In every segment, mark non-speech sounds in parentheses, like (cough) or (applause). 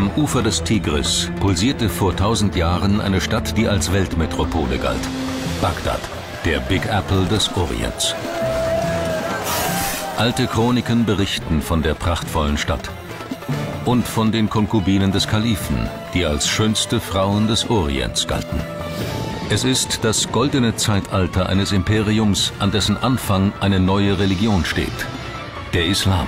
Am Ufer des Tigris pulsierte vor tausend Jahren eine Stadt, die als Weltmetropole galt. Bagdad, der Big Apple des Orients. Alte Chroniken berichten von der prachtvollen Stadt und von den Konkubinen des Kalifen, die als schönste Frauen des Orients galten. Es ist das goldene Zeitalter eines Imperiums, an dessen Anfang eine neue Religion steht, der Islam.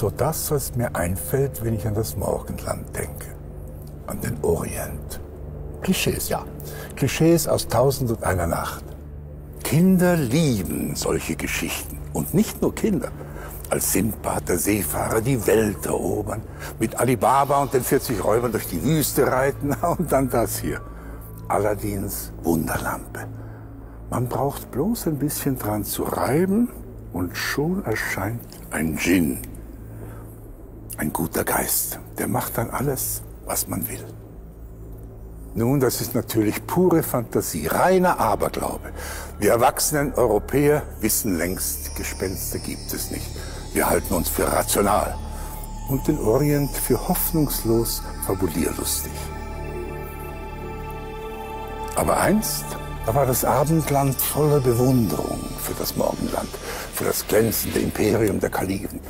So das, was mir einfällt, wenn ich an das Morgenland denke, an den Orient. Klischees, ja. Klischees aus Tausend und einer Nacht. Kinder lieben solche Geschichten. Und nicht nur Kinder. Als Sindbad, der Seefahrer, die Welt erobern, mit Alibaba und den 40 Räubern durch die Wüste reiten (laughs) und dann das hier. Aladdins Wunderlampe. Man braucht bloß ein bisschen dran zu reiben und schon erscheint ein Djinn. Ein guter Geist. Der macht dann alles, was man will. Nun, das ist natürlich pure Fantasie, reiner Aberglaube. Wir erwachsenen Europäer wissen längst, Gespenster gibt es nicht. Wir halten uns für rational und den Orient für hoffnungslos fabulierlustig. Aber einst, da war das Abendland voller Bewunderung für das Morgenland, für das glänzende Imperium der Kalifen.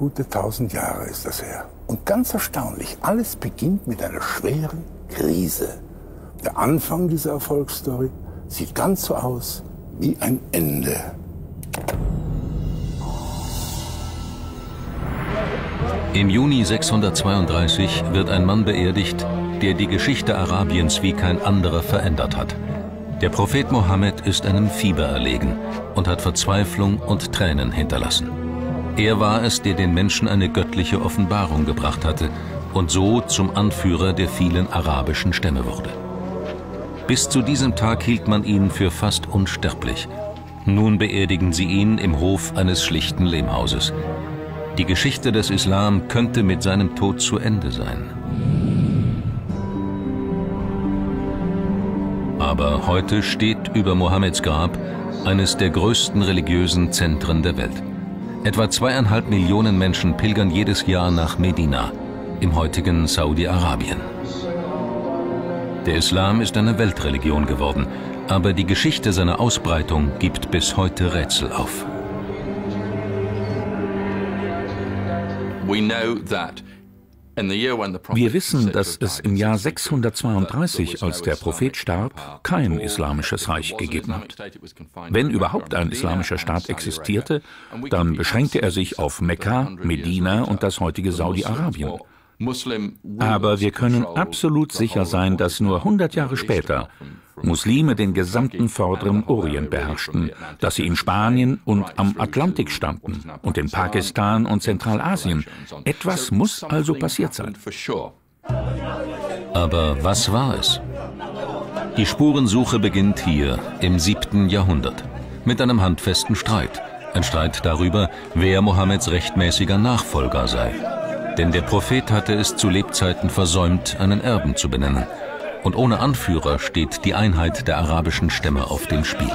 Gute tausend Jahre ist das her. Und ganz erstaunlich, alles beginnt mit einer schweren Krise. Der Anfang dieser Erfolgsstory sieht ganz so aus wie ein Ende. Im Juni 632 wird ein Mann beerdigt, der die Geschichte Arabiens wie kein anderer verändert hat. Der Prophet Mohammed ist einem Fieber erlegen und hat Verzweiflung und Tränen hinterlassen. Er war es, der den Menschen eine göttliche Offenbarung gebracht hatte und so zum Anführer der vielen arabischen Stämme wurde. Bis zu diesem Tag hielt man ihn für fast unsterblich. Nun beerdigen sie ihn im Hof eines schlichten Lehmhauses. Die Geschichte des Islam könnte mit seinem Tod zu Ende sein. Aber heute steht über Mohammeds Grab eines der größten religiösen Zentren der Welt. Etwa zweieinhalb Millionen Menschen pilgern jedes Jahr nach Medina, im heutigen Saudi-Arabien. Der Islam ist eine Weltreligion geworden, aber die Geschichte seiner Ausbreitung gibt bis heute Rätsel auf. We know that wir wissen, dass es im Jahr 632, als der Prophet starb, kein islamisches Reich gegeben hat. Wenn überhaupt ein islamischer Staat existierte, dann beschränkte er sich auf Mekka, Medina und das heutige Saudi-Arabien. Aber wir können absolut sicher sein, dass nur 100 Jahre später Muslime den gesamten vorderen Orient beherrschten, dass sie in Spanien und am Atlantik standen und in Pakistan und Zentralasien. Etwas muss also passiert sein. Aber was war es? Die Spurensuche beginnt hier im siebten Jahrhundert mit einem handfesten Streit. Ein Streit darüber, wer Mohammeds rechtmäßiger Nachfolger sei. Denn der Prophet hatte es zu Lebzeiten versäumt, einen Erben zu benennen und ohne Anführer steht die Einheit der arabischen Stämme auf dem Spiel.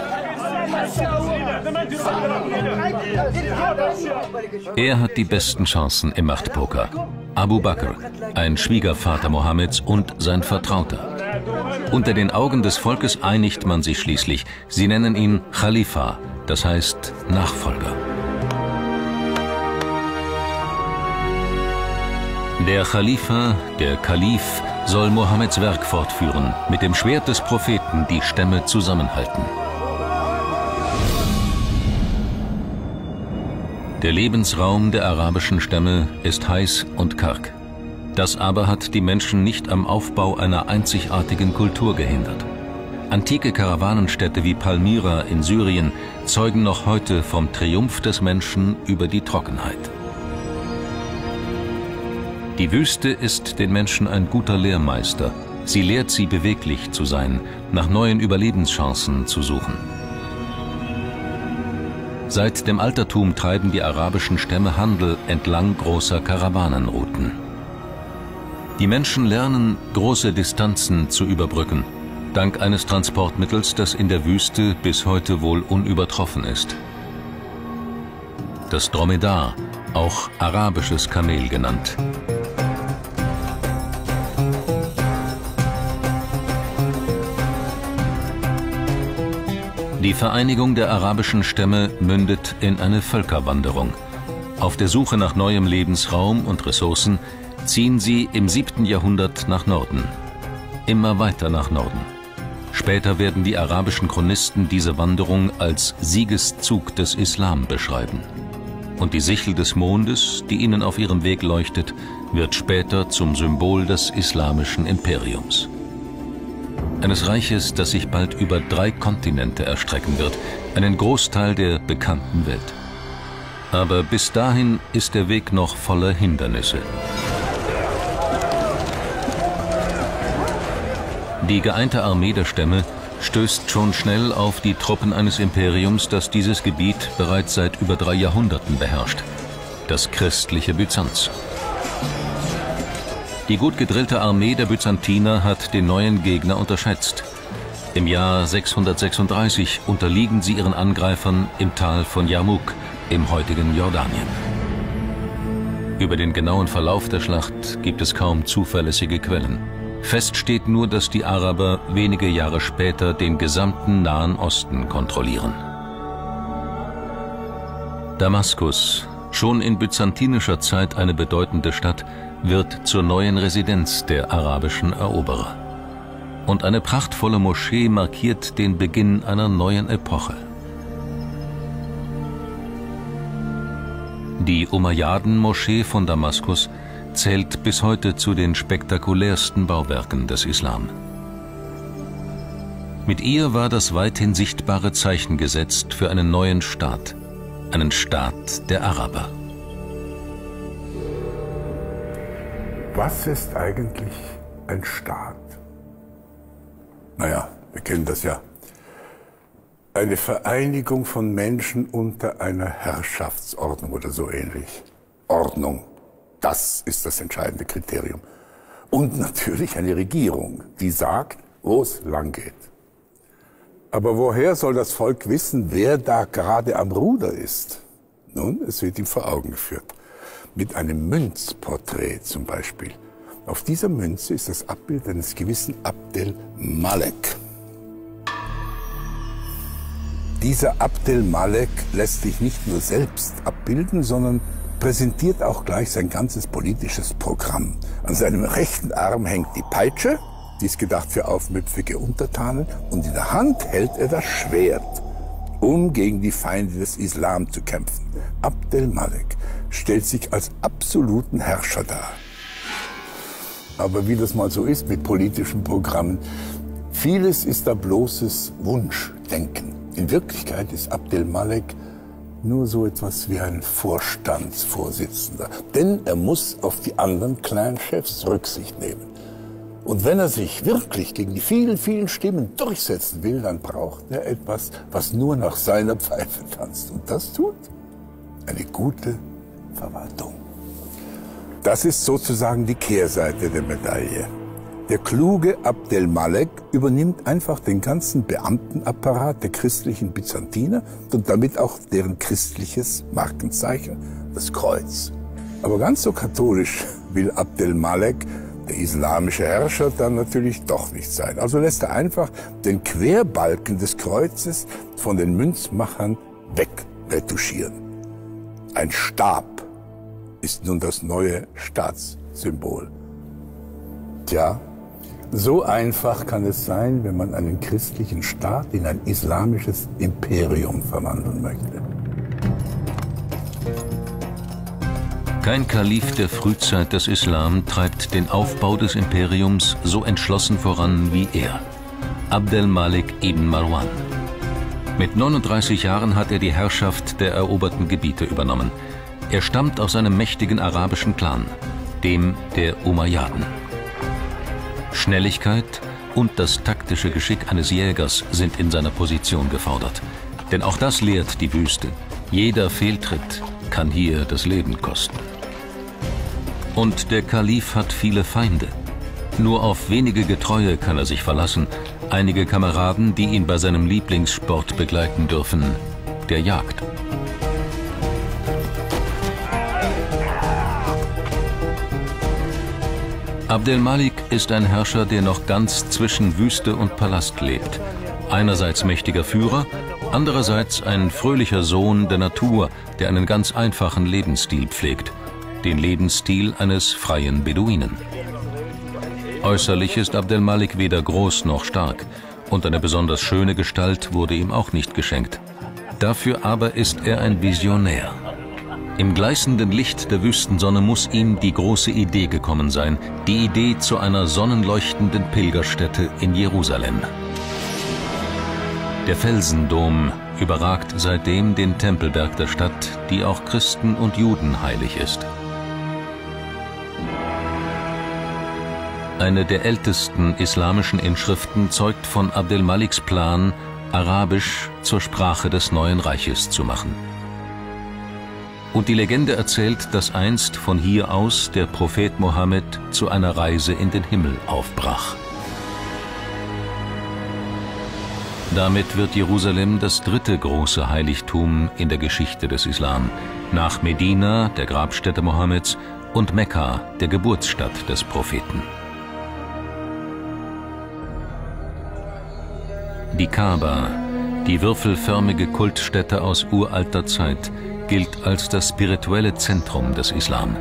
Er hat die besten Chancen im Machtpoker. Abu Bakr, ein Schwiegervater Mohammeds und sein Vertrauter. Unter den Augen des Volkes einigt man sich schließlich. Sie nennen ihn Khalifa, das heißt Nachfolger. Der Khalifa, der Kalif, soll Mohammeds Werk fortführen, mit dem Schwert des Propheten die Stämme zusammenhalten. Der Lebensraum der arabischen Stämme ist heiß und karg. Das aber hat die Menschen nicht am Aufbau einer einzigartigen Kultur gehindert. Antike Karawanenstädte wie Palmyra in Syrien zeugen noch heute vom Triumph des Menschen über die Trockenheit. Die Wüste ist den Menschen ein guter Lehrmeister. Sie lehrt sie beweglich zu sein, nach neuen Überlebenschancen zu suchen. Seit dem Altertum treiben die arabischen Stämme Handel entlang großer Karawanenrouten. Die Menschen lernen, große Distanzen zu überbrücken, dank eines Transportmittels, das in der Wüste bis heute wohl unübertroffen ist. Das Dromedar, auch arabisches Kamel genannt. Die Vereinigung der arabischen Stämme mündet in eine Völkerwanderung. Auf der Suche nach neuem Lebensraum und Ressourcen ziehen sie im 7. Jahrhundert nach Norden. Immer weiter nach Norden. Später werden die arabischen Chronisten diese Wanderung als Siegeszug des Islam beschreiben. Und die Sichel des Mondes, die ihnen auf ihrem Weg leuchtet, wird später zum Symbol des islamischen Imperiums eines Reiches, das sich bald über drei Kontinente erstrecken wird, einen Großteil der bekannten Welt. Aber bis dahin ist der Weg noch voller Hindernisse. Die geeinte Armee der Stämme stößt schon schnell auf die Truppen eines Imperiums, das dieses Gebiet bereits seit über drei Jahrhunderten beherrscht, das christliche Byzanz. Die gut gedrillte Armee der Byzantiner hat den neuen Gegner unterschätzt. Im Jahr 636 unterliegen sie ihren Angreifern im Tal von Yarmouk im heutigen Jordanien. Über den genauen Verlauf der Schlacht gibt es kaum zuverlässige Quellen. Fest steht nur, dass die Araber wenige Jahre später den gesamten Nahen Osten kontrollieren. Damaskus, schon in byzantinischer Zeit eine bedeutende Stadt, wird zur neuen Residenz der arabischen Eroberer. Und eine prachtvolle Moschee markiert den Beginn einer neuen Epoche. Die Umayyaden-Moschee von Damaskus zählt bis heute zu den spektakulärsten Bauwerken des Islam. Mit ihr war das weithin sichtbare Zeichen gesetzt für einen neuen Staat, einen Staat der Araber. Was ist eigentlich ein Staat? Naja, wir kennen das ja. Eine Vereinigung von Menschen unter einer Herrschaftsordnung oder so ähnlich. Ordnung, das ist das entscheidende Kriterium. Und natürlich eine Regierung, die sagt, wo es lang geht. Aber woher soll das Volk wissen, wer da gerade am Ruder ist? Nun, es wird ihm vor Augen geführt mit einem Münzporträt zum Beispiel. Auf dieser Münze ist das Abbild eines gewissen Abdel Malek. Dieser Abdel Malek lässt sich nicht nur selbst abbilden, sondern präsentiert auch gleich sein ganzes politisches Programm. An seinem rechten Arm hängt die Peitsche, die ist gedacht für aufmüpfige Untertanen, und in der Hand hält er das Schwert, um gegen die Feinde des Islam zu kämpfen. Abdel Malek stellt sich als absoluten Herrscher dar. Aber wie das mal so ist mit politischen Programmen, vieles ist da bloßes Wunschdenken. In Wirklichkeit ist Abdel Malek nur so etwas wie ein Vorstandsvorsitzender. Denn er muss auf die anderen kleinen Chefs Rücksicht nehmen. Und wenn er sich wirklich gegen die vielen, vielen Stimmen durchsetzen will, dann braucht er etwas, was nur nach seiner Pfeife tanzt. Und das tut eine gute Verwaltung. Das ist sozusagen die Kehrseite der Medaille. Der kluge Abdel Malek übernimmt einfach den ganzen Beamtenapparat der christlichen Byzantiner und damit auch deren christliches Markenzeichen, das Kreuz. Aber ganz so katholisch will Abdel Malek, der islamische Herrscher, dann natürlich doch nicht sein. Also lässt er einfach den Querbalken des Kreuzes von den Münzmachern wegretuschieren. Ein Stab ist nun das neue Staatssymbol. Tja, so einfach kann es sein, wenn man einen christlichen Staat in ein islamisches Imperium verwandeln möchte. Kein Kalif der Frühzeit des Islam treibt den Aufbau des Imperiums so entschlossen voran wie er, Abdel Malik ibn Marwan. Mit 39 Jahren hat er die Herrschaft der eroberten Gebiete übernommen. Er stammt aus einem mächtigen arabischen Clan, dem der Umayyaden. Schnelligkeit und das taktische Geschick eines Jägers sind in seiner Position gefordert. Denn auch das lehrt die Wüste. Jeder Fehltritt kann hier das Leben kosten. Und der Kalif hat viele Feinde. Nur auf wenige Getreue kann er sich verlassen, einige Kameraden, die ihn bei seinem Lieblingssport begleiten dürfen, der Jagd. Abdel Malik ist ein Herrscher, der noch ganz zwischen Wüste und Palast lebt. Einerseits mächtiger Führer, andererseits ein fröhlicher Sohn der Natur, der einen ganz einfachen Lebensstil pflegt. Den Lebensstil eines freien Beduinen. Äußerlich ist Abdel Malik weder groß noch stark und eine besonders schöne Gestalt wurde ihm auch nicht geschenkt. Dafür aber ist er ein Visionär. Im gleißenden Licht der Wüstensonne muss ihm die große Idee gekommen sein, die Idee zu einer sonnenleuchtenden Pilgerstätte in Jerusalem. Der Felsendom überragt seitdem den Tempelberg der Stadt, die auch Christen und Juden heilig ist. Eine der ältesten islamischen Inschriften zeugt von Abdel Maliks Plan, Arabisch zur Sprache des neuen Reiches zu machen. Und die Legende erzählt, dass einst von hier aus der Prophet Mohammed zu einer Reise in den Himmel aufbrach. Damit wird Jerusalem das dritte große Heiligtum in der Geschichte des Islam, nach Medina, der Grabstätte Mohammeds, und Mekka, der Geburtsstadt des Propheten. Die Kaaba, die würfelförmige Kultstätte aus uralter Zeit, gilt als das spirituelle Zentrum des Islam.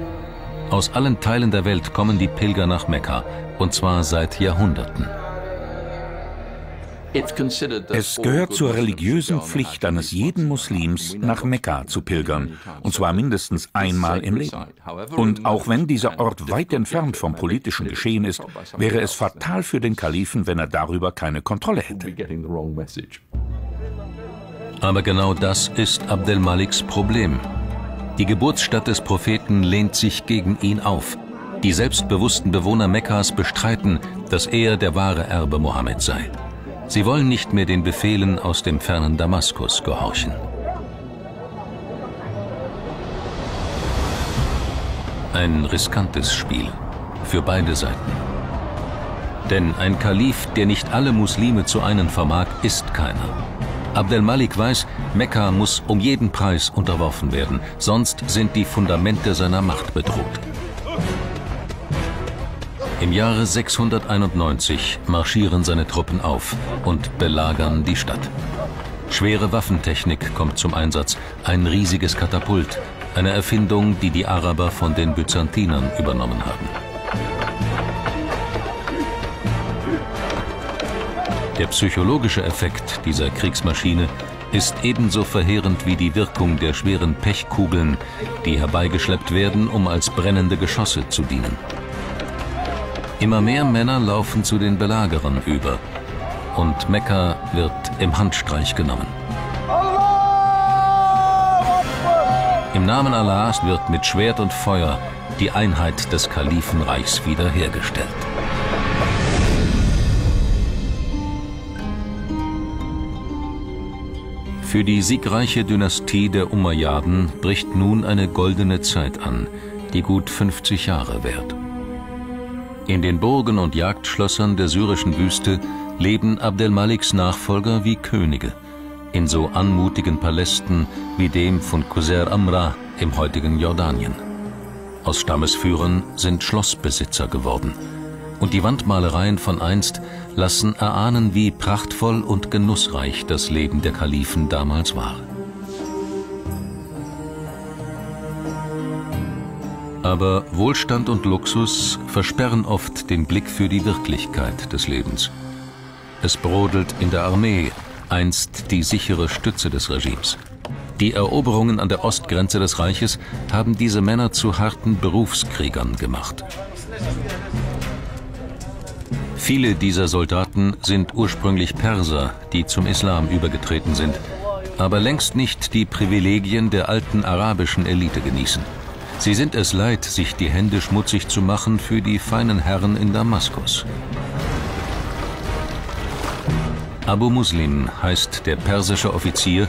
Aus allen Teilen der Welt kommen die Pilger nach Mekka, und zwar seit Jahrhunderten. Es gehört zur religiösen Pflicht eines jeden Muslims, nach Mekka zu pilgern, und zwar mindestens einmal im Leben. Und auch wenn dieser Ort weit entfernt vom politischen Geschehen ist, wäre es fatal für den Kalifen, wenn er darüber keine Kontrolle hätte. Aber genau das ist Abdel Maliks Problem. Die Geburtsstadt des Propheten lehnt sich gegen ihn auf. Die selbstbewussten Bewohner Mekkas bestreiten, dass er der wahre Erbe Mohammed sei. Sie wollen nicht mehr den Befehlen aus dem fernen Damaskus gehorchen. Ein riskantes Spiel für beide Seiten. Denn ein Kalif, der nicht alle Muslime zu einen vermag, ist keiner. Abdel Malik weiß, Mekka muss um jeden Preis unterworfen werden, sonst sind die Fundamente seiner Macht bedroht. Im Jahre 691 marschieren seine Truppen auf und belagern die Stadt. Schwere Waffentechnik kommt zum Einsatz, ein riesiges Katapult, eine Erfindung, die die Araber von den Byzantinern übernommen haben. Der psychologische Effekt dieser Kriegsmaschine ist ebenso verheerend wie die Wirkung der schweren Pechkugeln, die herbeigeschleppt werden, um als brennende Geschosse zu dienen. Immer mehr Männer laufen zu den Belagerern über und Mekka wird im Handstreich genommen. Im Namen Allahs wird mit Schwert und Feuer die Einheit des Kalifenreichs wiederhergestellt. Für die siegreiche Dynastie der Umayyaden bricht nun eine goldene Zeit an, die gut 50 Jahre währt. In den Burgen und Jagdschlössern der syrischen Wüste leben Abdel Maliks Nachfolger wie Könige, in so anmutigen Palästen wie dem von Quser Amra im heutigen Jordanien. Aus Stammesführern sind Schlossbesitzer geworden. Und die Wandmalereien von einst lassen erahnen, wie prachtvoll und genussreich das Leben der Kalifen damals war. Aber Wohlstand und Luxus versperren oft den Blick für die Wirklichkeit des Lebens. Es brodelt in der Armee, einst die sichere Stütze des Regimes. Die Eroberungen an der Ostgrenze des Reiches haben diese Männer zu harten Berufskriegern gemacht. Viele dieser Soldaten sind ursprünglich Perser, die zum Islam übergetreten sind, aber längst nicht die Privilegien der alten arabischen Elite genießen. Sie sind es leid, sich die Hände schmutzig zu machen für die feinen Herren in Damaskus. Abu Muslim heißt der persische Offizier,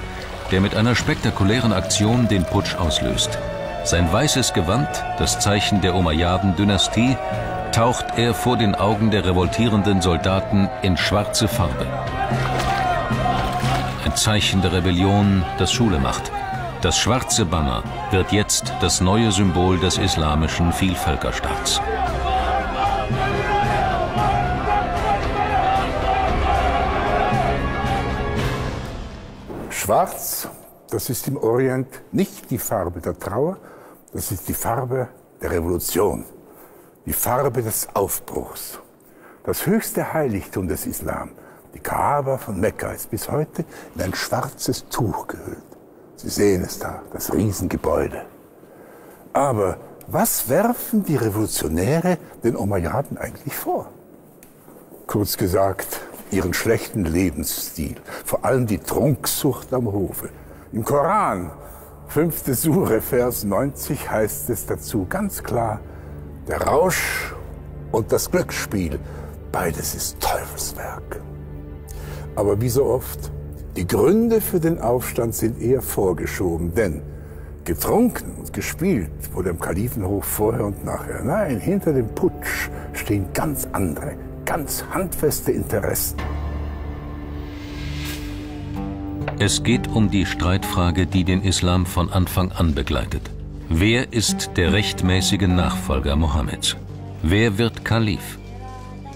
der mit einer spektakulären Aktion den Putsch auslöst. Sein weißes Gewand, das Zeichen der Umayyaden-Dynastie, taucht er vor den Augen der revoltierenden Soldaten in schwarze Farbe. Ein Zeichen der Rebellion, das Schule macht. Das schwarze Banner wird jetzt das neue Symbol des islamischen Vielvölkerstaats. Schwarz, das ist im Orient nicht die Farbe der Trauer, das ist die Farbe der Revolution, die Farbe des Aufbruchs. Das höchste Heiligtum des Islam, die Kaaba von Mekka, ist bis heute in ein schwarzes Tuch gehüllt. Sie sehen es da, das Riesengebäude. Aber was werfen die Revolutionäre den Umayyaden eigentlich vor? Kurz gesagt, ihren schlechten Lebensstil, vor allem die Trunksucht am Hofe. Im Koran Fünfte Sure, Vers 90 heißt es dazu ganz klar, der Rausch und das Glücksspiel, beides ist Teufelswerk. Aber wie so oft, die Gründe für den Aufstand sind eher vorgeschoben, denn getrunken und gespielt wurde im Kalifenhof vorher und nachher. Nein, hinter dem Putsch stehen ganz andere, ganz handfeste Interessen. Es geht um die Streitfrage, die den Islam von Anfang an begleitet. Wer ist der rechtmäßige Nachfolger Mohammeds? Wer wird Kalif?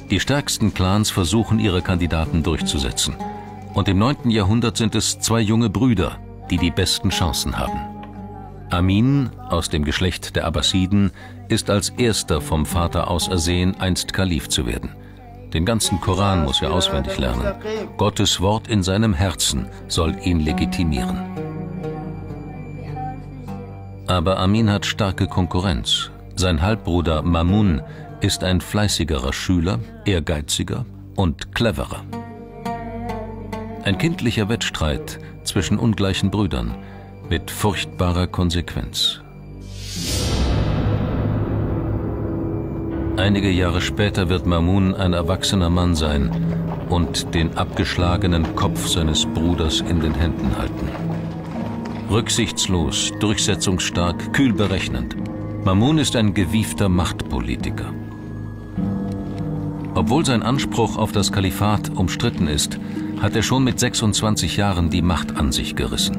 Die stärksten Clans versuchen ihre Kandidaten durchzusetzen. Und im 9. Jahrhundert sind es zwei junge Brüder, die die besten Chancen haben. Amin aus dem Geschlecht der Abbasiden ist als erster vom Vater ausersehen, einst Kalif zu werden. Den ganzen Koran muss er auswendig lernen. Gottes Wort in seinem Herzen soll ihn legitimieren. Aber Amin hat starke Konkurrenz. Sein Halbbruder Mamun ist ein fleißigerer Schüler, ehrgeiziger und cleverer. Ein kindlicher Wettstreit zwischen ungleichen Brüdern mit furchtbarer Konsequenz. Einige Jahre später wird Mamun ein erwachsener Mann sein und den abgeschlagenen Kopf seines Bruders in den Händen halten. Rücksichtslos, durchsetzungsstark, kühl berechnend. Mamun ist ein gewiefter Machtpolitiker. Obwohl sein Anspruch auf das Kalifat umstritten ist, hat er schon mit 26 Jahren die Macht an sich gerissen.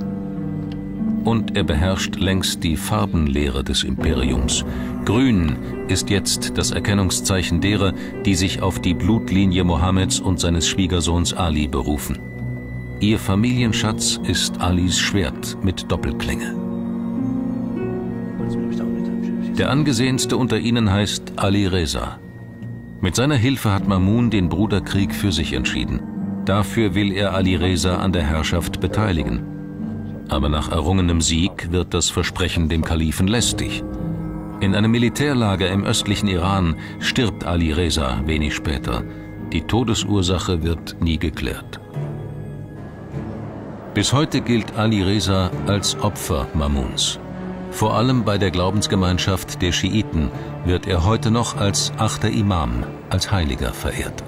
Und er beherrscht längst die Farbenlehre des Imperiums. Grün ist jetzt das Erkennungszeichen derer, die sich auf die Blutlinie Mohammeds und seines Schwiegersohns Ali berufen. Ihr Familienschatz ist Alis Schwert mit Doppelklänge. Der angesehenste unter ihnen heißt Ali Reza. Mit seiner Hilfe hat Mamun den Bruderkrieg für sich entschieden. Dafür will er Ali Reza an der Herrschaft beteiligen. Aber nach errungenem Sieg wird das Versprechen dem Kalifen lästig. In einem Militärlager im östlichen Iran stirbt Ali Reza wenig später. Die Todesursache wird nie geklärt. Bis heute gilt Ali Reza als Opfer Mamuns. Vor allem bei der Glaubensgemeinschaft der Schiiten wird er heute noch als achter Imam, als Heiliger verehrt.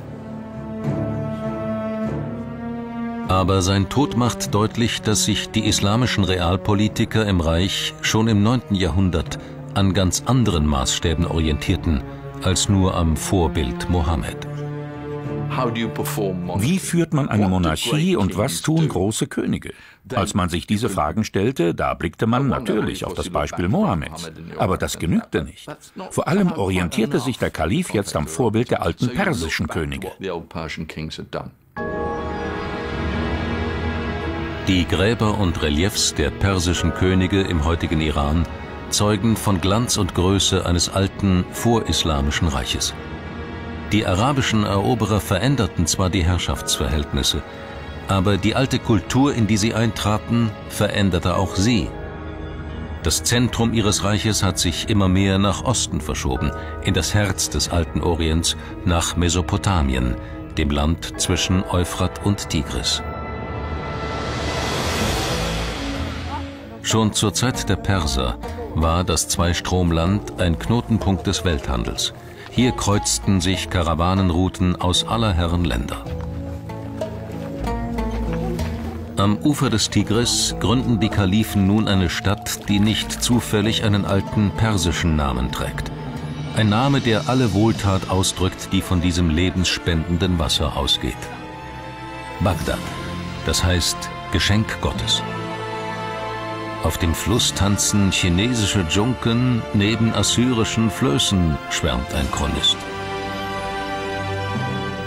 Aber sein Tod macht deutlich, dass sich die islamischen Realpolitiker im Reich schon im 9. Jahrhundert an ganz anderen Maßstäben orientierten als nur am Vorbild Mohammed. Wie führt man eine Monarchie und was tun große Könige? Als man sich diese Fragen stellte, da blickte man natürlich auf das Beispiel Mohammeds. Aber das genügte nicht. Vor allem orientierte sich der Kalif jetzt am Vorbild der alten persischen Könige. Die Gräber und Reliefs der persischen Könige im heutigen Iran zeugen von Glanz und Größe eines alten vorislamischen Reiches. Die arabischen Eroberer veränderten zwar die Herrschaftsverhältnisse, aber die alte Kultur, in die sie eintraten, veränderte auch sie. Das Zentrum ihres Reiches hat sich immer mehr nach Osten verschoben, in das Herz des alten Orients, nach Mesopotamien, dem Land zwischen Euphrat und Tigris. Schon zur Zeit der Perser war das Zweistromland ein Knotenpunkt des Welthandels. Hier kreuzten sich Karawanenrouten aus aller Herren Länder. Am Ufer des Tigris gründen die Kalifen nun eine Stadt, die nicht zufällig einen alten persischen Namen trägt. Ein Name, der alle Wohltat ausdrückt, die von diesem lebensspendenden Wasser ausgeht. Bagdad, das heißt Geschenk Gottes. Auf dem Fluss tanzen chinesische Dschunken neben assyrischen Flößen, schwärmt ein Chronist.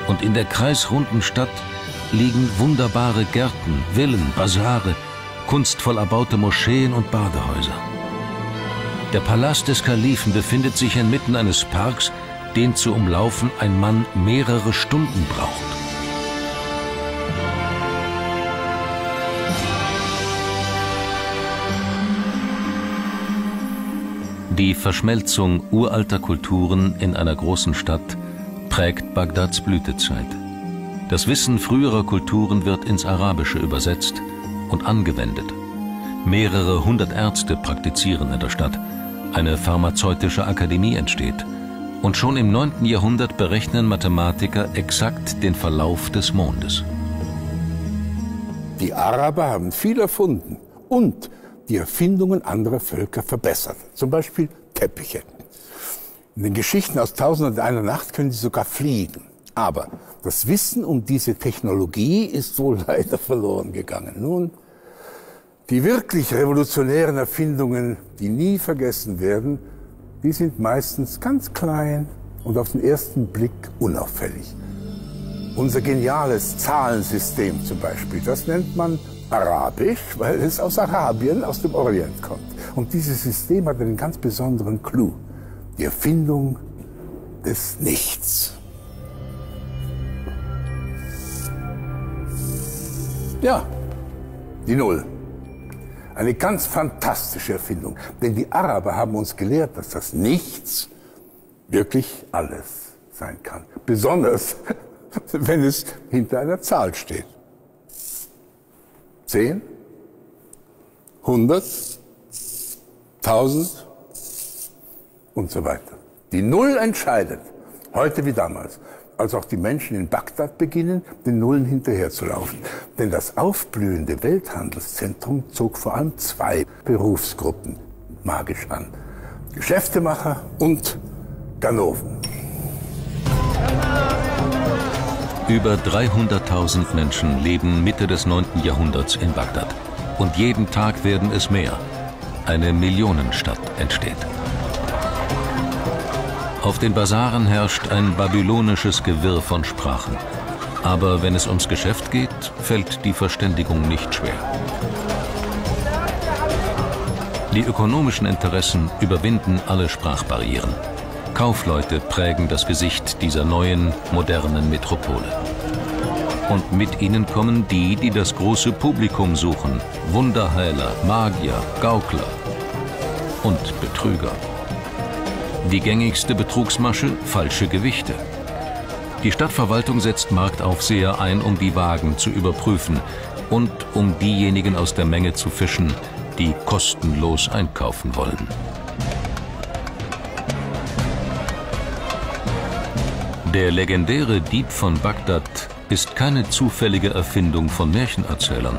Und in der kreisrunden Stadt liegen wunderbare Gärten, Villen, Basare, kunstvoll erbaute Moscheen und Badehäuser. Der Palast des Kalifen befindet sich inmitten eines Parks, den zu umlaufen ein Mann mehrere Stunden braucht. Die Verschmelzung uralter Kulturen in einer großen Stadt prägt Bagdads Blütezeit. Das Wissen früherer Kulturen wird ins Arabische übersetzt und angewendet. Mehrere hundert Ärzte praktizieren in der Stadt. Eine pharmazeutische Akademie entsteht. Und schon im 9. Jahrhundert berechnen Mathematiker exakt den Verlauf des Mondes. Die Araber haben viel erfunden und die Erfindungen anderer Völker verbessert. Zum Beispiel Teppiche. In den Geschichten aus Tausend und einer Nacht können sie sogar fliegen. Aber das Wissen um diese Technologie ist wohl (laughs) leider verloren gegangen. Nun, die wirklich revolutionären Erfindungen, die nie vergessen werden, die sind meistens ganz klein und auf den ersten Blick unauffällig. Unser geniales Zahlensystem zum Beispiel, das nennt man Arabisch, weil es aus Arabien, aus dem Orient kommt. Und dieses System hat einen ganz besonderen Clou. Die Erfindung des Nichts. Ja, die Null. Eine ganz fantastische Erfindung. Denn die Araber haben uns gelehrt, dass das Nichts wirklich alles sein kann. Besonders, (laughs) wenn es hinter einer Zahl steht. Zehn, hundert, tausend und so weiter. Die Null entscheidet, heute wie damals als auch die Menschen in Bagdad beginnen, den Nullen hinterherzulaufen. Denn das aufblühende Welthandelszentrum zog vor allem zwei Berufsgruppen magisch an. Geschäftemacher und Ganoven. Über 300.000 Menschen leben Mitte des 9. Jahrhunderts in Bagdad. Und jeden Tag werden es mehr. Eine Millionenstadt entsteht. Auf den Basaren herrscht ein babylonisches Gewirr von Sprachen. Aber wenn es ums Geschäft geht, fällt die Verständigung nicht schwer. Die ökonomischen Interessen überwinden alle Sprachbarrieren. Kaufleute prägen das Gesicht dieser neuen, modernen Metropole. Und mit ihnen kommen die, die das große Publikum suchen. Wunderheiler, Magier, Gaukler und Betrüger. Die gängigste Betrugsmasche falsche Gewichte. Die Stadtverwaltung setzt Marktaufseher ein, um die Wagen zu überprüfen und um diejenigen aus der Menge zu fischen, die kostenlos einkaufen wollen. Der legendäre Dieb von Bagdad ist keine zufällige Erfindung von Märchenerzählern,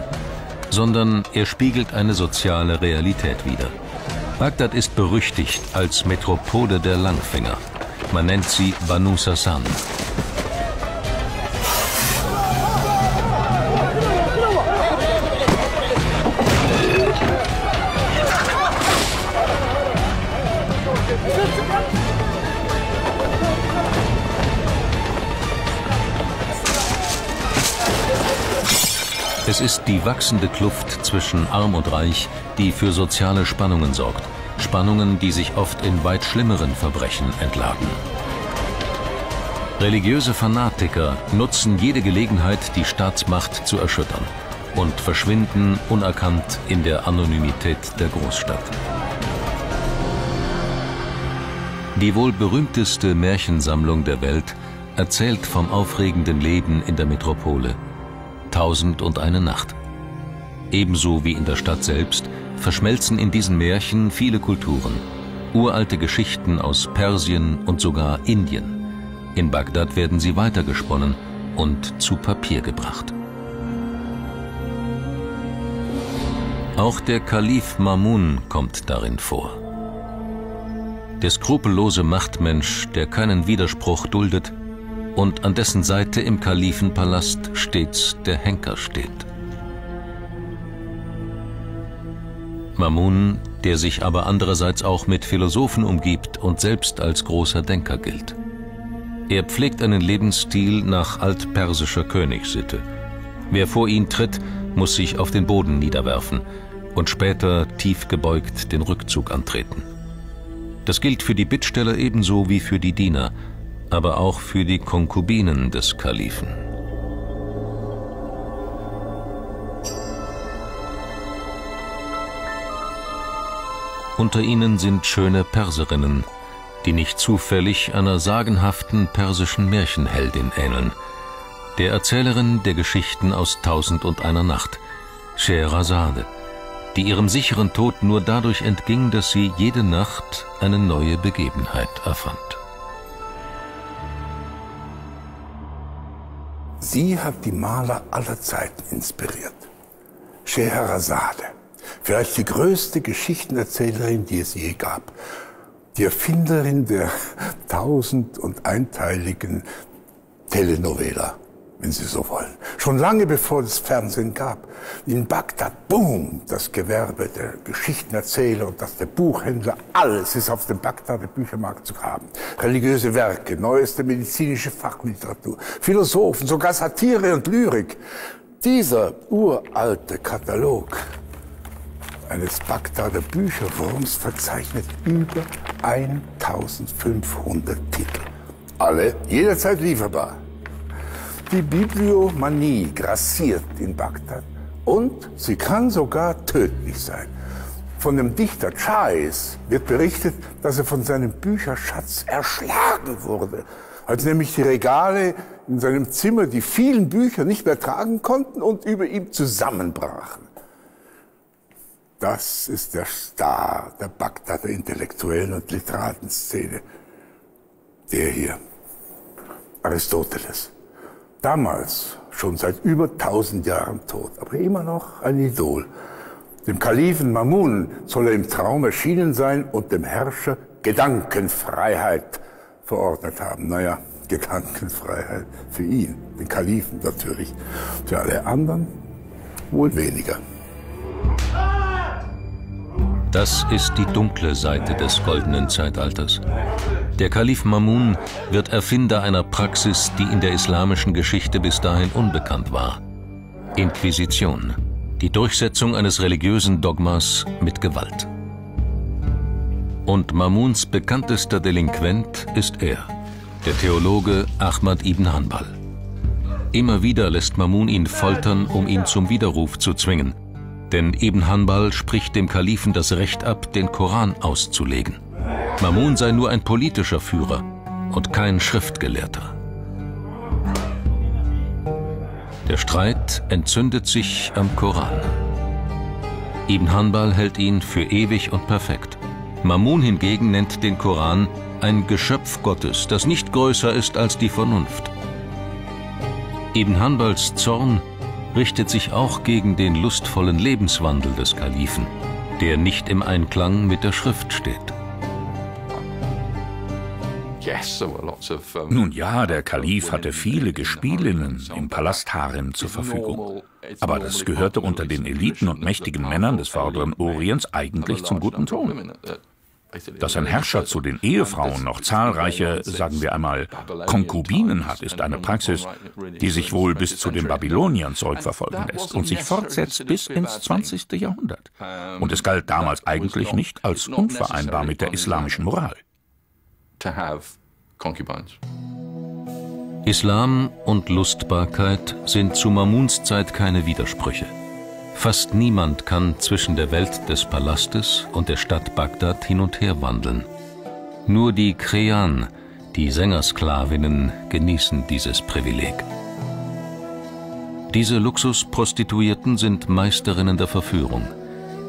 sondern er spiegelt eine soziale Realität wider. Bagdad ist berüchtigt als Metropole der Langfinger. Man nennt sie Banu Sassan. Es ist die wachsende Kluft zwischen Arm und Reich, die für soziale Spannungen sorgt. Spannungen, die sich oft in weit schlimmeren Verbrechen entladen. Religiöse Fanatiker nutzen jede Gelegenheit, die Staatsmacht zu erschüttern. und verschwinden unerkannt in der Anonymität der Großstadt. Die wohl berühmteste Märchensammlung der Welt erzählt vom aufregenden Leben in der Metropole. Tausend und eine Nacht. Ebenso wie in der Stadt selbst verschmelzen in diesen Märchen viele Kulturen. Uralte Geschichten aus Persien und sogar Indien. In Bagdad werden sie weitergesponnen und zu Papier gebracht. Auch der Kalif Mamun kommt darin vor. Der skrupellose Machtmensch, der keinen Widerspruch duldet und an dessen Seite im Kalifenpalast stets der Henker steht. Mamun, der sich aber andererseits auch mit Philosophen umgibt und selbst als großer Denker gilt. Er pflegt einen Lebensstil nach altpersischer Königssitte. Wer vor ihn tritt, muss sich auf den Boden niederwerfen und später tief gebeugt den Rückzug antreten. Das gilt für die Bittsteller ebenso wie für die Diener, aber auch für die Konkubinen des Kalifen. Unter ihnen sind schöne Perserinnen, die nicht zufällig einer sagenhaften persischen Märchenheldin ähneln, der Erzählerin der Geschichten aus Tausend und einer Nacht, Scheherazade, die ihrem sicheren Tod nur dadurch entging, dass sie jede Nacht eine neue Begebenheit erfand. Sie hat die Maler aller Zeiten inspiriert. Scheherazade, vielleicht die größte Geschichtenerzählerin, die es je gab die Erfinderin der tausend- und einteiligen Telenovela, wenn Sie so wollen. Schon lange bevor es Fernsehen gab. In Bagdad, boom, das Gewerbe der Geschichtenerzähler und das der Buchhändler, alles ist auf dem Bagdader Büchermarkt zu haben. Religiöse Werke, neueste medizinische Fachliteratur, Philosophen, sogar Satire und Lyrik. Dieser uralte Katalog eines Bagdader Bücherwurms verzeichnet über 1500 Titel. Alle jederzeit lieferbar. Die Bibliomanie grassiert in Bagdad und sie kann sogar tödlich sein. Von dem Dichter Chais wird berichtet, dass er von seinem Bücherschatz erschlagen wurde, als nämlich die Regale in seinem Zimmer die vielen Bücher nicht mehr tragen konnten und über ihm zusammenbrachen. Das ist der Star der Bagdader intellektuellen und Literatenszene. Der hier, Aristoteles. Damals schon seit über tausend Jahren tot, aber immer noch ein Idol. Dem Kalifen Mamun soll er im Traum erschienen sein und dem Herrscher Gedankenfreiheit verordnet haben. Naja, Gedankenfreiheit für ihn, den Kalifen natürlich. Für alle anderen wohl weniger. Das ist die dunkle Seite des goldenen Zeitalters. Der Kalif Mamun wird Erfinder einer Praxis, die in der islamischen Geschichte bis dahin unbekannt war. Inquisition, die Durchsetzung eines religiösen Dogmas mit Gewalt. Und Mamuns bekanntester Delinquent ist er, der Theologe Ahmad ibn Hanbal. Immer wieder lässt Mamun ihn foltern, um ihn zum Widerruf zu zwingen – denn Ibn Hanbal spricht dem Kalifen das Recht ab, den Koran auszulegen. Mamun sei nur ein politischer Führer und kein Schriftgelehrter. Der Streit entzündet sich am Koran. Ibn Hanbal hält ihn für ewig und perfekt. Mamun hingegen nennt den Koran ein Geschöpf Gottes, das nicht größer ist als die Vernunft. Ibn Hanbals Zorn richtet sich auch gegen den lustvollen Lebenswandel des Kalifen, der nicht im Einklang mit der Schrift steht. Nun ja, der Kalif hatte viele Gespielinnen im Palastharem zur Verfügung. Aber das gehörte unter den Eliten und mächtigen Männern des vorderen Orients eigentlich zum guten Ton. Dass ein Herrscher zu den Ehefrauen noch zahlreiche, sagen wir einmal, Konkubinen hat, ist eine Praxis, die sich wohl bis zu den Babyloniern zurückverfolgen lässt und sich fortsetzt bis ins 20. Jahrhundert. Und es galt damals eigentlich nicht als unvereinbar mit der islamischen Moral. Islam und Lustbarkeit sind zu Mamuns Zeit keine Widersprüche. Fast niemand kann zwischen der Welt des Palastes und der Stadt Bagdad hin und her wandeln. Nur die Krean, die Sängersklavinnen, genießen dieses Privileg. Diese Luxusprostituierten sind Meisterinnen der Verführung,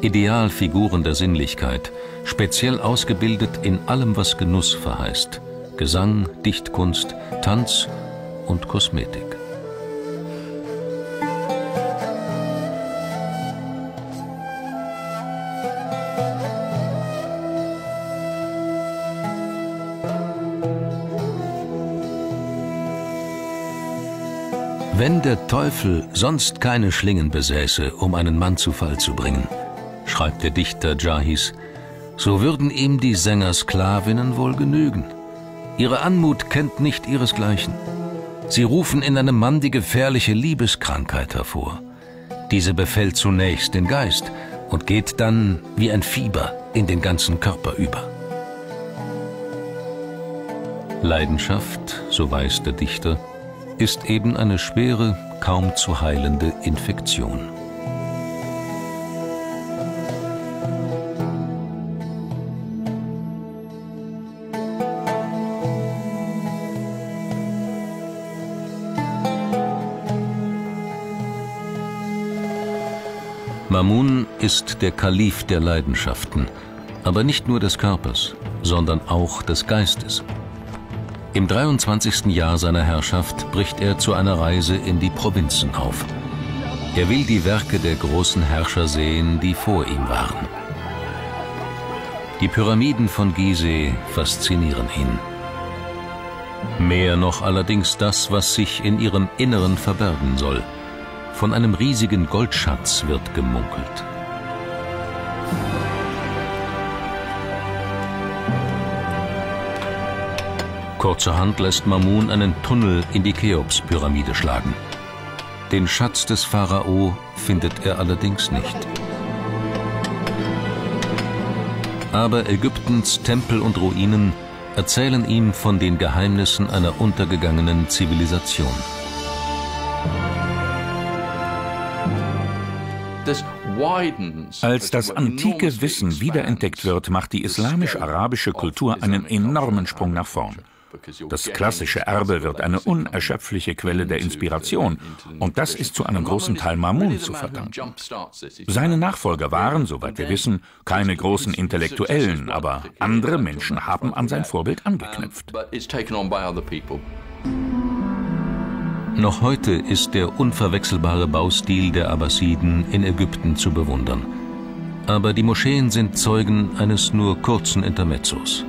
Idealfiguren der Sinnlichkeit, speziell ausgebildet in allem, was Genuss verheißt. Gesang, Dichtkunst, Tanz und Kosmetik. Wenn der Teufel sonst keine Schlingen besäße, um einen Mann zu Fall zu bringen, schreibt der Dichter Jahis, so würden ihm die Sängersklavinnen wohl genügen. Ihre Anmut kennt nicht ihresgleichen. Sie rufen in einem Mann die gefährliche Liebeskrankheit hervor. Diese befällt zunächst den Geist und geht dann wie ein Fieber in den ganzen Körper über. Leidenschaft, so weiß der Dichter, ist eben eine schwere, kaum zu heilende Infektion. Mamun ist der Kalif der Leidenschaften, aber nicht nur des Körpers, sondern auch des Geistes. Im 23. Jahr seiner Herrschaft bricht er zu einer Reise in die Provinzen auf. Er will die Werke der großen Herrscher sehen, die vor ihm waren. Die Pyramiden von Gizeh faszinieren ihn. Mehr noch allerdings das, was sich in ihrem Inneren verbergen soll – von einem riesigen Goldschatz wird gemunkelt. Kurzerhand lässt Mamun einen Tunnel in die Cheops-Pyramide schlagen. Den Schatz des Pharao findet er allerdings nicht. Aber Ägyptens Tempel und Ruinen erzählen ihm von den Geheimnissen einer untergegangenen Zivilisation. Als das antike Wissen wiederentdeckt wird, macht die islamisch-arabische Kultur einen enormen Sprung nach vorn. Das klassische Erbe wird eine unerschöpfliche Quelle der Inspiration. und das ist zu einem großen Teil Mamun zu verdanken. Seine Nachfolger waren, soweit wir wissen, keine großen Intellektuellen, aber andere Menschen haben an sein Vorbild angeknüpft. Noch heute ist der unverwechselbare Baustil der Abbasiden in Ägypten zu bewundern. Aber die Moscheen sind Zeugen eines nur kurzen Intermezzos.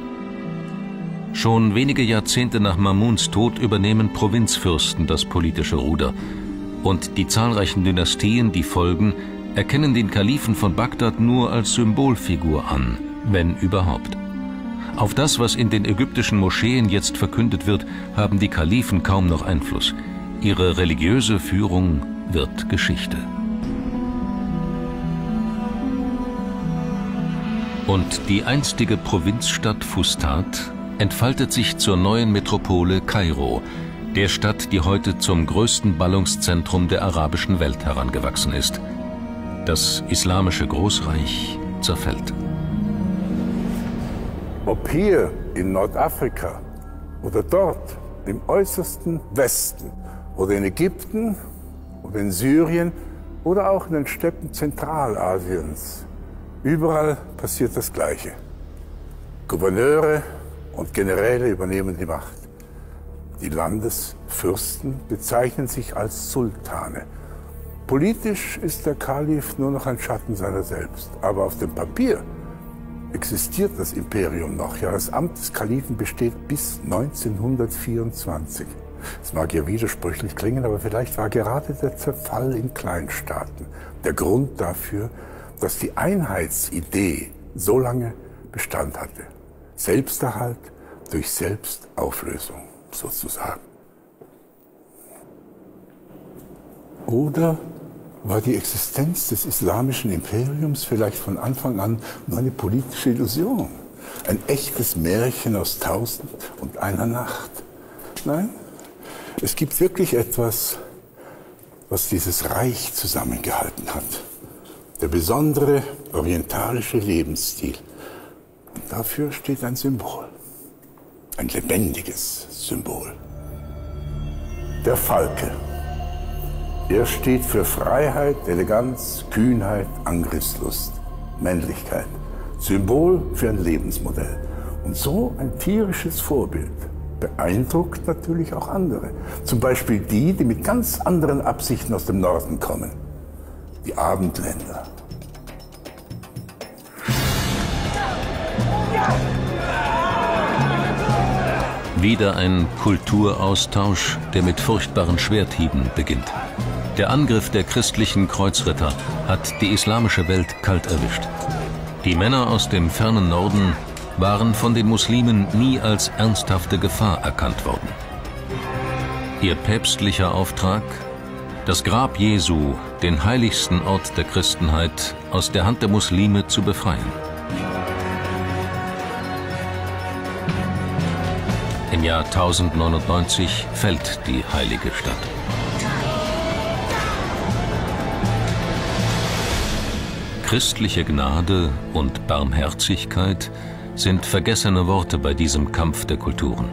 Schon wenige Jahrzehnte nach Mamuns Tod übernehmen Provinzfürsten das politische Ruder. Und die zahlreichen Dynastien, die folgen, erkennen den Kalifen von Bagdad nur als Symbolfigur an, wenn überhaupt. Auf das, was in den ägyptischen Moscheen jetzt verkündet wird, haben die Kalifen kaum noch Einfluss. Ihre religiöse Führung wird Geschichte. Und die einstige Provinzstadt Fustat entfaltet sich zur neuen Metropole Kairo, der Stadt, die heute zum größten Ballungszentrum der arabischen Welt herangewachsen ist. Das islamische Großreich zerfällt. Ob hier in Nordafrika oder dort im äußersten Westen oder in Ägypten oder in Syrien oder auch in den Steppen Zentralasiens. Überall passiert das Gleiche. Gouverneure und Generäle übernehmen die Macht. Die Landesfürsten bezeichnen sich als Sultane. Politisch ist der Kalif nur noch ein Schatten seiner selbst, aber auf dem Papier existiert das Imperium noch. Ja, das Amt des Kalifen besteht bis 1924. Es mag ja widersprüchlich klingen, aber vielleicht war gerade der Zerfall in Kleinstaaten der Grund dafür, dass die Einheitsidee so lange Bestand hatte. Selbsterhalt durch Selbstauflösung sozusagen. Oder war die Existenz des islamischen Imperiums vielleicht von Anfang an nur eine politische Illusion? Ein echtes Märchen aus tausend und einer Nacht? Nein, es gibt wirklich etwas, was dieses Reich zusammengehalten hat. der besondere orientalische Lebensstil. Und dafür steht ein Symbol, ein lebendiges Symbol. Der Falke. Er steht für Freiheit, Eleganz, Kühnheit, Angriffslust, Männlichkeit. Symbol für ein Lebensmodell. Und so ein tierisches Vorbild beeindruckt natürlich auch andere. Zum Beispiel die, die mit ganz anderen Absichten aus dem Norden kommen. Die Abendländer. Wieder ein Kulturaustausch, der mit furchtbaren Schwerthieben beginnt. Der Angriff der christlichen Kreuzritter hat die islamische Welt kalt erwischt. Die Männer aus dem fernen Norden waren von den Muslimen nie als ernsthafte Gefahr erkannt worden. Ihr päpstlicher Auftrag? Das Grab Jesu, den heiligsten Ort der Christenheit, aus der Hand der Muslime zu befreien. Im Jahr 1099 fällt die heilige Stadt. Christliche Gnade und Barmherzigkeit sind vergessene Worte bei diesem Kampf der Kulturen.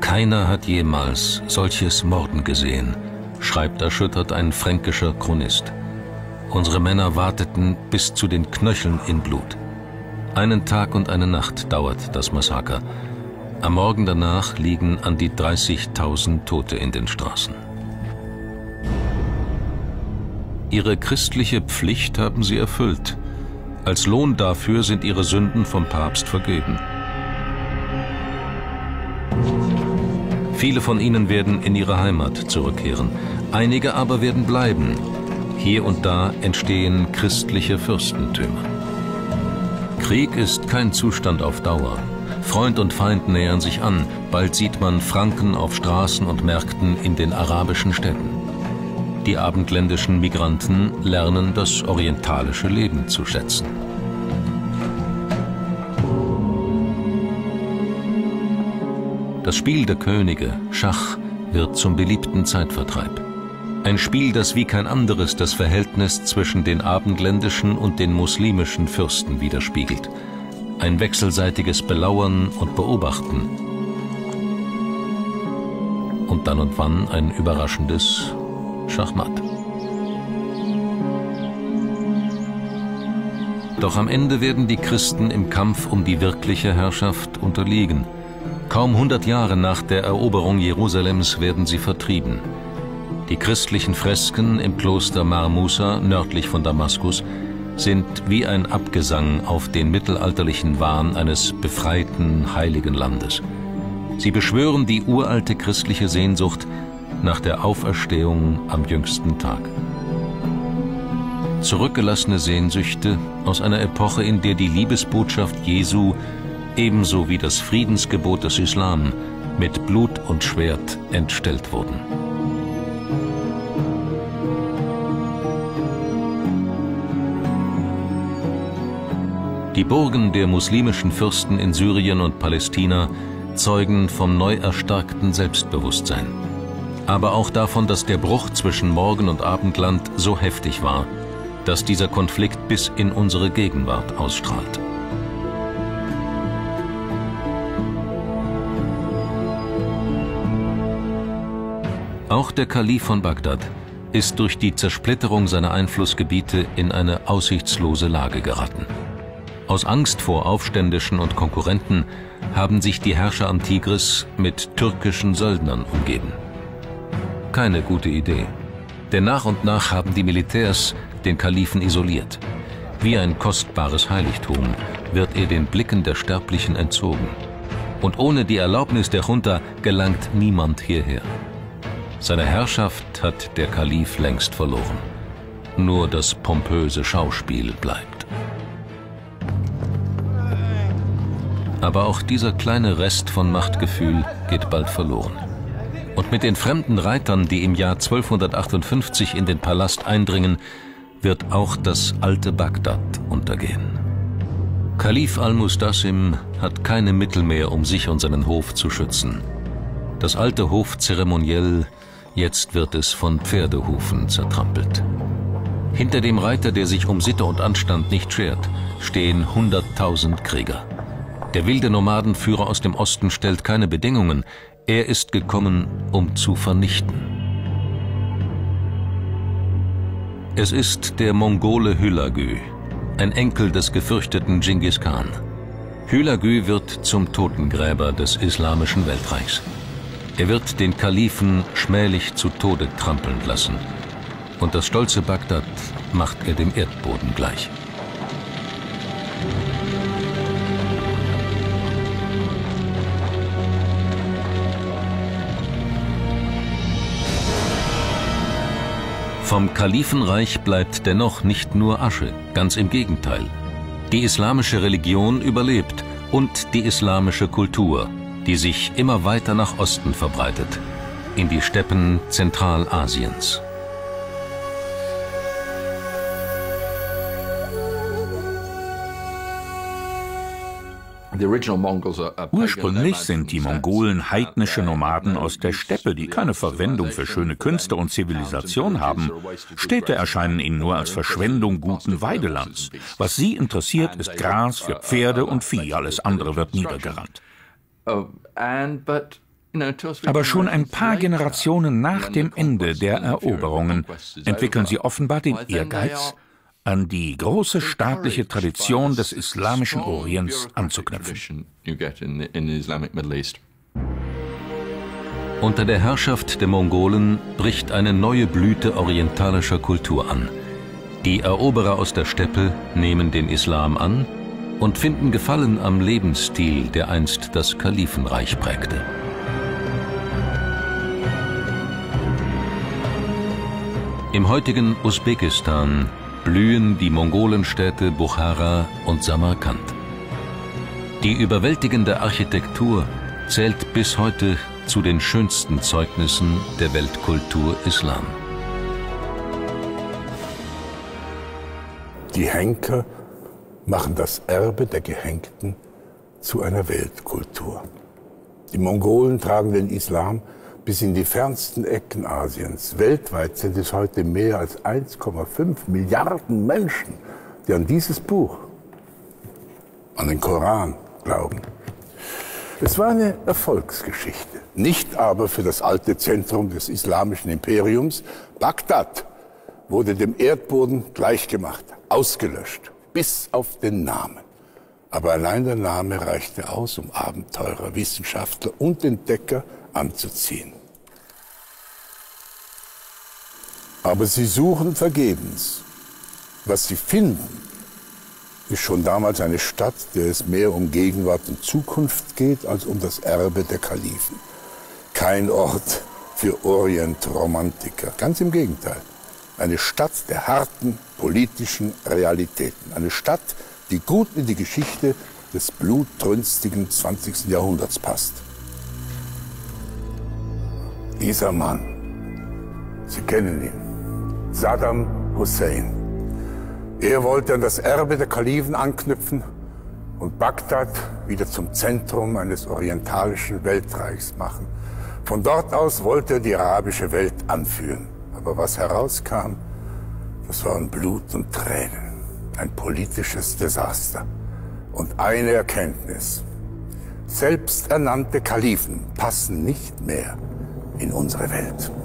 Keiner hat jemals solches Morden gesehen, schreibt erschüttert ein fränkischer Chronist. Unsere Männer warteten bis zu den Knöcheln in Blut. Einen Tag und eine Nacht dauert das Massaker. Am Morgen danach liegen an die 30.000 Tote in den Straßen. Ihre christliche Pflicht haben sie erfüllt. Als Lohn dafür sind ihre Sünden vom Papst vergeben. Viele von ihnen werden in ihre Heimat zurückkehren, einige aber werden bleiben. Hier und da entstehen christliche Fürstentümer. Krieg ist kein Zustand auf Dauer. Freund und Feind nähern sich an. Bald sieht man Franken auf Straßen und Märkten in den arabischen Städten. Die abendländischen Migranten lernen das orientalische Leben zu schätzen. Das Spiel der Könige, Schach, wird zum beliebten Zeitvertreib. Ein Spiel, das wie kein anderes das Verhältnis zwischen den abendländischen und den muslimischen Fürsten widerspiegelt. Ein wechselseitiges Belauern und Beobachten. Und dann und wann ein überraschendes Schachmatt. Doch am Ende werden die Christen im Kampf um die wirkliche Herrschaft unterliegen. Kaum 100 Jahre nach der Eroberung Jerusalems werden sie vertrieben. Die christlichen Fresken im Kloster Mar Musa nördlich von Damaskus sind wie ein Abgesang auf den mittelalterlichen Wahn eines befreiten heiligen Landes. Sie beschwören die uralte christliche Sehnsucht nach der Auferstehung am jüngsten Tag. Zurückgelassene Sehnsüchte aus einer Epoche, in der die Liebesbotschaft Jesu ebenso wie das Friedensgebot des Islam mit Blut und Schwert entstellt wurden. Die Burgen der muslimischen Fürsten in Syrien und Palästina zeugen vom neu erstarkten Selbstbewusstsein aber auch davon, dass der Bruch zwischen Morgen- und Abendland so heftig war, dass dieser Konflikt bis in unsere Gegenwart ausstrahlt. Auch der Kalif von Bagdad ist durch die Zersplitterung seiner Einflussgebiete in eine aussichtslose Lage geraten. Aus Angst vor Aufständischen und Konkurrenten haben sich die Herrscher am Tigris mit türkischen Söldnern umgeben keine gute Idee. Denn nach und nach haben die Militärs den Kalifen isoliert. Wie ein kostbares Heiligtum wird er den Blicken der Sterblichen entzogen. Und ohne die Erlaubnis der Junta gelangt niemand hierher. Seine Herrschaft hat der Kalif längst verloren. Nur das pompöse Schauspiel bleibt. Aber auch dieser kleine Rest von Machtgefühl geht bald verloren und mit den fremden Reitern, die im Jahr 1258 in den Palast eindringen, wird auch das alte Bagdad untergehen. Kalif al-Mustasim hat keine Mittel mehr, um sich und seinen Hof zu schützen. Das alte Hofzeremoniell, jetzt wird es von Pferdehufen zertrampelt. Hinter dem Reiter, der sich um Sitte und Anstand nicht schert, stehen 100.000 Krieger. Der wilde Nomadenführer aus dem Osten stellt keine Bedingungen. Er ist gekommen, um zu vernichten. Es ist der Mongole Hülagü, ein Enkel des gefürchteten Genghis Khan. Hülagü wird zum Totengräber des islamischen Weltreichs. Er wird den Kalifen schmählich zu Tode trampeln lassen. Und das stolze Bagdad macht er dem Erdboden gleich. Vom Kalifenreich bleibt dennoch nicht nur Asche, ganz im Gegenteil. Die islamische Religion überlebt und die islamische Kultur, die sich immer weiter nach Osten verbreitet, in die Steppen Zentralasiens. Ursprünglich sind die Mongolen heidnische Nomaden aus der Steppe, die keine Verwendung für schöne Künste und Zivilisation haben. Städte erscheinen ihnen nur als Verschwendung guten Weidelands. Was sie interessiert, ist Gras für Pferde und Vieh, alles andere wird niedergerannt. Aber schon ein paar Generationen nach dem Ende der Eroberungen entwickeln sie offenbar den Ehrgeiz, an die große staatliche Tradition des islamischen Orients anzuknüpfen. Unter der Herrschaft der Mongolen bricht eine neue Blüte orientalischer Kultur an. Die Eroberer aus der Steppe nehmen den Islam an und finden Gefallen am Lebensstil, der einst das Kalifenreich prägte. Im heutigen Usbekistan blühen die Mongolenstädte Bukhara und Samarkand. Die überwältigende Architektur zählt bis heute zu den schönsten Zeugnissen der Weltkultur Islam. Die Henker machen das Erbe der Gehängten zu einer Weltkultur. Die Mongolen tragen den Islam bis in die fernsten Ecken Asiens. Weltweit sind es heute mehr als 1,5 Milliarden Menschen, die an dieses Buch, an den Koran glauben. Es war eine Erfolgsgeschichte, nicht aber für das alte Zentrum des islamischen Imperiums. Bagdad wurde dem Erdboden gleichgemacht, ausgelöscht, bis auf den Namen. Aber allein der Name reichte aus, um Abenteurer, Wissenschaftler und Entdecker anzuziehen. Aber sie suchen vergebens. Was sie finden, ist schon damals eine Stadt, der es mehr um Gegenwart und Zukunft geht, als um das Erbe der Kalifen. Kein Ort für Orientromantiker, ganz im Gegenteil. Eine Stadt der harten politischen Realitäten. Eine Stadt, die gut in die Geschichte des blutrünstigen 20. Jahrhunderts passt. Dieser Mann, Sie kennen ihn, Saddam Hussein. Er wollte an das Erbe der Kalifen anknüpfen und Bagdad wieder zum Zentrum eines orientalischen Weltreichs machen. Von dort aus wollte er die arabische Welt anführen. Aber was herauskam, das waren Blut und Tränen, ein politisches Desaster. Und eine Erkenntnis. Selbsternannte Kalifen passen nicht mehr in unsere Welt.